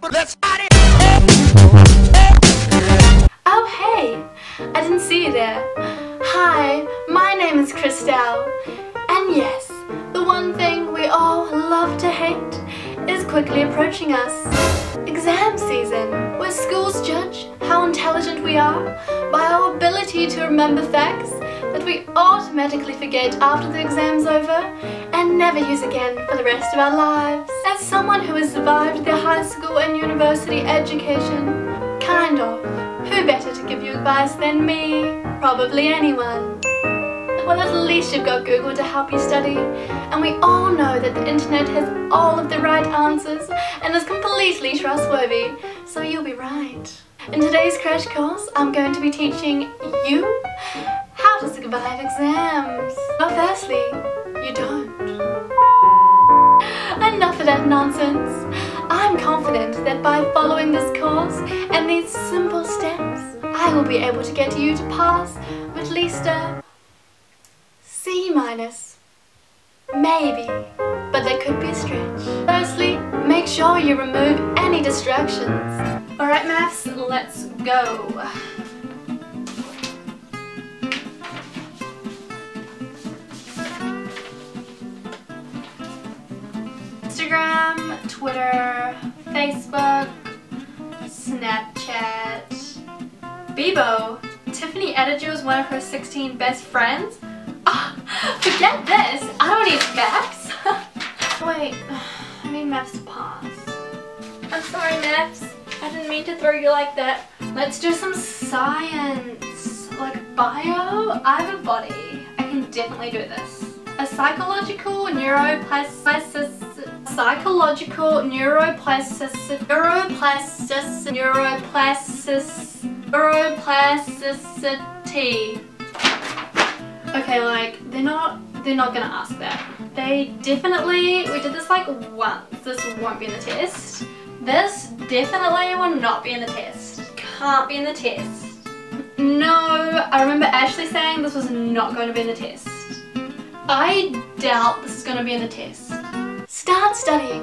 some. Let's party. Oh, hey! I didn't see you there. Hi, my name is Christelle. And yes, the one thing we all love to hate is quickly approaching us. Exam season, where schools judge how intelligent we are by our ability to remember facts that we automatically forget after the exam's over and never use again for the rest of our lives. As someone who has survived their high school and university education, kind of, who better to give you advice than me? Probably anyone. Well, at least you've got Google to help you study. And we all know that the internet has all of the right answers and is completely trustworthy. So you'll be right. In today's crash course, I'm going to be teaching you how to survive exams. Well, firstly, you don't. Enough of that nonsense. I'm confident that by following this course and these simple steps, I will be able to get you to pass with at least a C minus. Maybe, but that could be a stretch. Firstly, make sure you remove any distractions. Alright maths, let's go. Twitter, Facebook, Snapchat, Bebo. Tiffany added you as one of her 16 best friends? Ah, forget this! I don't need facts! Wait, I need maths to pass. I'm sorry, maths. I didn't mean to throw you like that. Let's do some science. Like bio? I have a body. I can definitely do this. A psychological neuroplasticity psychological neuroplasticity neuroplasticity neuroplasticity neuroplasticity Okay, like, they're not, they're not gonna ask that. They definitely, we did this like once. This won't be in the test. This definitely will not be in the test. Can't be in the test. No, I remember Ashley saying this was not going to be in the test. I doubt this is going to be in the test. Start studying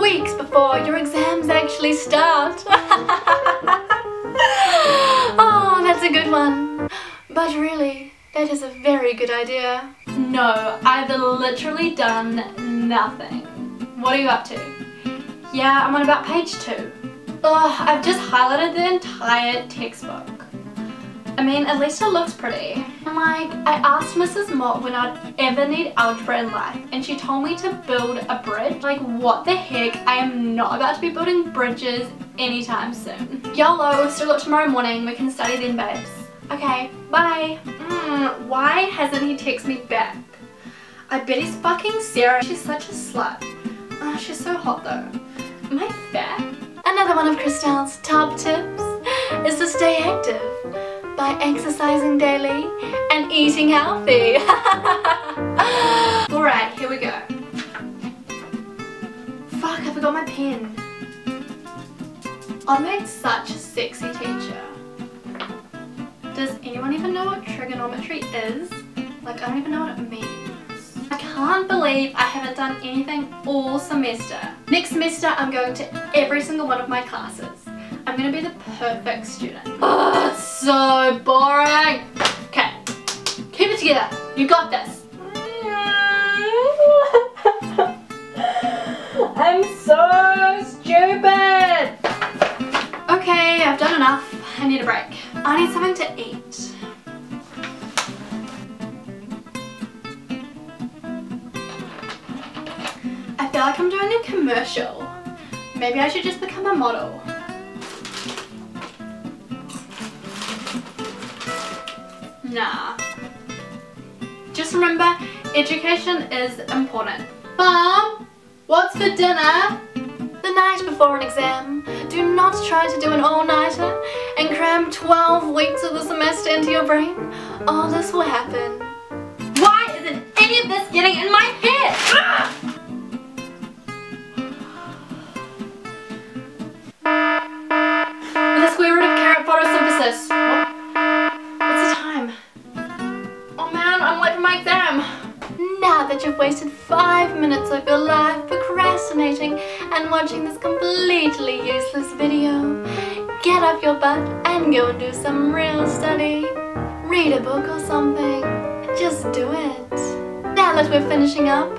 weeks before your exams actually start. oh, that's a good one. But really, that is a very good idea. No, I've literally done nothing. What are you up to? Yeah, I'm on about page two. Ugh, I've just highlighted the entire textbook. I mean, at least it looks pretty. And like, I asked Mrs. Mott when I'd ever need algebra in life, and she told me to build a bridge. Like, what the heck? I am not about to be building bridges anytime soon. YOLO, still got tomorrow morning. We can study then, babes. Okay, bye. Mm, why hasn't he texted me back? I bet he's fucking Sarah. She's such a slut. Oh, she's so hot though. Am I fat? Another one of Christelle's top tips is to stay active by exercising daily and eating healthy. Alright, here we go. Fuck, I forgot my pen. I made such a sexy teacher. Does anyone even know what trigonometry is? Like, I don't even know what it means. I can't believe I haven't done anything all semester. Next semester, I'm going to every single one of my classes. I'm going to be the perfect student. Oh, it's so boring. Okay, keep it together. You got this. I'm so stupid. Okay, I've done enough. I need a break. I need something to eat. I feel like I'm doing a commercial. Maybe I should just become a model. Nah. Just remember, education is important. Mom, what's for dinner? The night before an exam, do not try to do an all-nighter and cram 12 weeks of the semester into your brain. All this will happen. Why isn't any of this getting in my head? Ah! The square root of carrot photosynthesis. That you've wasted five minutes of your life procrastinating and watching this completely useless video, get off your butt and go and do some real study. Read a book or something. Just do it. Now that we're finishing up,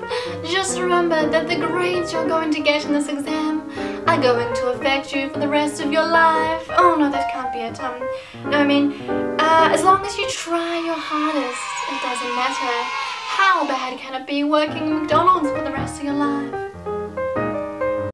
just remember that the grades you're going to get in this exam are going to affect you for the rest of your life. Oh no, that can't be it. Um, no, I mean, uh, as long as you try your hardest, it doesn't matter. How bad can it be working McDonald's for the rest of your life?